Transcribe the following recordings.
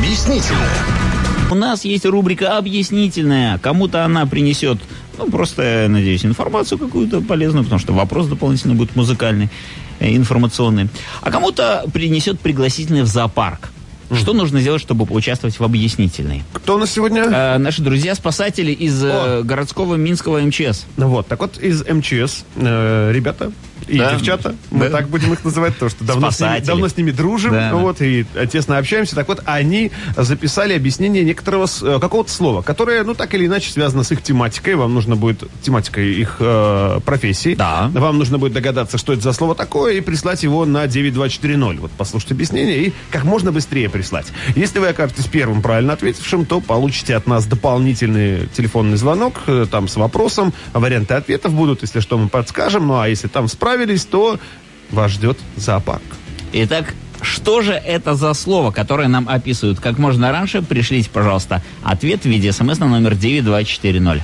Объяснительная. У нас есть рубрика «Объяснительная». Кому-то она принесет, ну, просто, я надеюсь, информацию какую-то полезную, потому что вопрос дополнительно будет музыкальный, э, информационный. А кому-то принесет пригласительный в зоопарк. Что нужно сделать, чтобы поучаствовать в объяснительной? Кто у нас сегодня? Э, наши друзья-спасатели из э, О. городского Минского МЧС. Ну Вот, так вот, из МЧС, э, ребята и Да. девчата, мы Да. так будем их называть, потому что давно с, ними, давно с ними дружим, Да, вот, и тесно общаемся. Так вот, они записали объяснение некоторого, э, какого-то слова, которое, ну, так или иначе связано с их тематикой. Вам нужно будет, тематикой их э, профессии. Да. Вам нужно будет догадаться, что это за слово такое, и прислать его на 9240. Вот послушать объяснение и как можно быстрее прислать. Если вы окажетесь первым правильно ответившим, то получите от нас дополнительный телефонный звонок, э, там с вопросом. Варианты ответов будут, если что, мы подскажем. Ну, а если там справились, то вас ждет зоопарк. Итак, что же это за слово, которое нам описывают? Как можно раньше пришлите, пожалуйста, ответ в виде смс на номер 9240.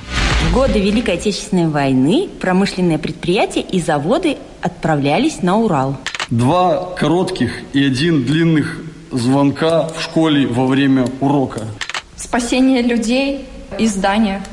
В годы Великой Отечественной войны промышленные предприятия и заводы отправлялись на Урал. Два коротких и один длинных звонка в школе во время урока. спасение людей и здания.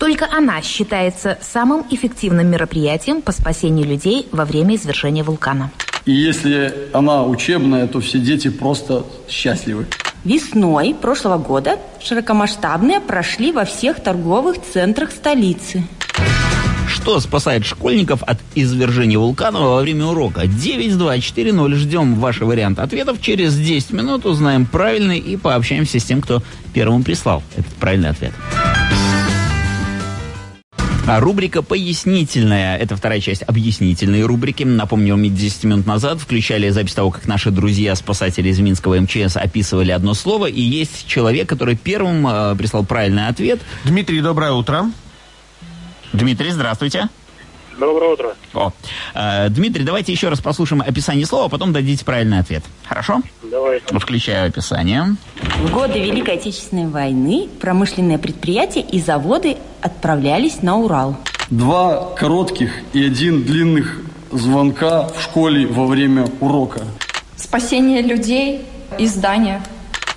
Только она считается самым эффективным мероприятием по спасению людей во время извержения вулкана. И если она учебная, то все дети просто счастливы. Весной прошлого года широкомасштабные прошли во всех торговых центрах столицы. Что спасает школьников от извержения вулкана во время урока? 9240. Ждем ваши варианты ответов. Через 10 минут узнаем правильный и пообщаемся с тем, кто первым прислал этот правильный ответ. А рубрика «Пояснительная» — это вторая часть объяснительной рубрики. Напомню, мы 10 минут назад включали запись того, как наши друзья-спасатели из Минского МЧС описывали одно слово, и есть человек, который первым э, прислал правильный ответ. Дмитрий, доброе утро. Дмитрий, здравствуйте. Доброе утро. О, э, Дмитрий, давайте еще раз послушаем описание слова, а потом дадите правильный ответ. Хорошо? Давайте. Включаю описание. В годы Великой Отечественной войны промышленные предприятия и заводы отправлялись на Урал. Два коротких и один длинных звонка в школе во время урока. Спасение людей и здания.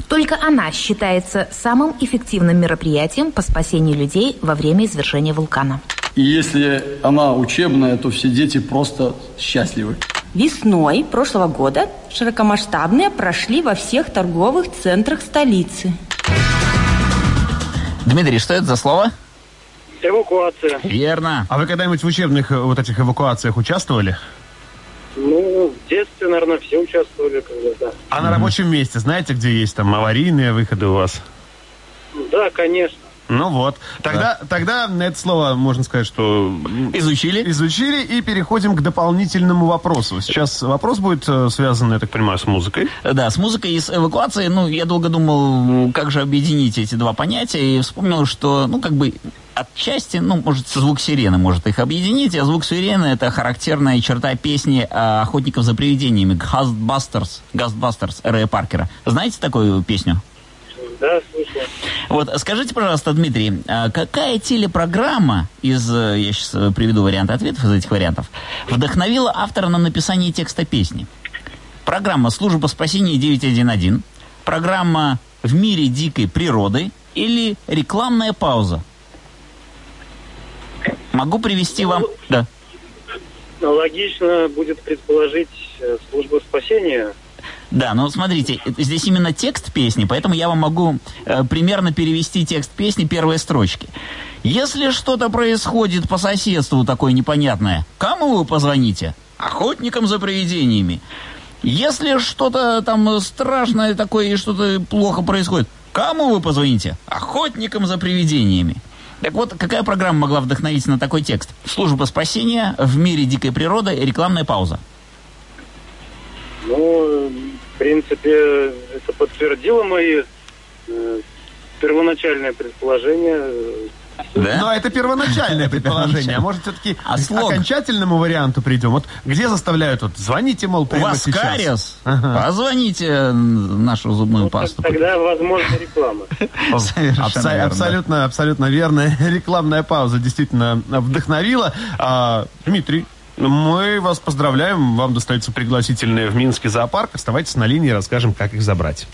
Только она считается самым эффективным мероприятием по спасению людей во время извержения вулкана. И если она учебная, то все дети просто счастливы. Весной прошлого года широкомасштабные прошли во всех торговых центрах столицы. Дмитрий, что это за слово? Эвакуация. Верно. А вы когда-нибудь в учебных э, вот этих эвакуациях участвовали? Ну, в детстве, наверное, все участвовали когда-то. А на рабочем месте знаете, где есть там аварийные выходы у вас? Да, конечно. Ну вот. Тогда, тогда на это слово можно сказать, что Изучили? изучили и переходим к дополнительному вопросу. Сейчас вопрос будет э, связан, я так понимаю, с музыкой. Да, с музыкой и с эвакуацией, ну, я долго думал, как же объединить эти два понятия, и вспомнил, что, ну, как бы, отчасти, ну, может, звук сирены может их объединить, а звук сирены это характерная черта песни а, охотников за привидениями Ghostbusters, Ghostbusters Рэя Паркера. Знаете такую песню? Да, слышал. Вот, скажите, пожалуйста, Дмитрий, а какая телепрограмма из, э, я сейчас приведу варианты ответов из этих вариантов, вдохновила автора на написание текста песни? Программа «Служба спасения 911», программа «В мире дикой природы» или рекламная пауза? Могу привести вам... Да. Ну, Логично будет предположить э, службу спасения. Да, ну смотрите, э, здесь именно текст песни, поэтому я вам могу э, примерно перевести текст песни первой строчки. Если что-то происходит по соседству такое непонятное, кому вы позвоните? Охотникам за привидениями. Если что-то там страшное такое и что-то плохо происходит, кому вы позвоните? Охотникам за привидениями. Так вот, какая программа могла вдохновить на такой текст? Служба спасения, в мире дикой природы, рекламная пауза. Ну, принципе, это подтвердило мои э, первоначальные предположения. Да? Но это первоначальное предположение. А может, все-таки А к слог? окончательному варианту придем? Вот где заставляют? Вот звоните, мол, У прямо вас сейчас. кариес? Ага. Позвоните нашу зубную Ну, пасту. Тогда, возможно, реклама. Совершенно Абсо- верно. Абсолютно, абсолютно верная рекламная пауза действительно вдохновила. А, Дмитрий, мы вас поздравляем. Вам достается пригласительные в Минский зоопарк. Оставайтесь на линии, расскажем, как их забрать.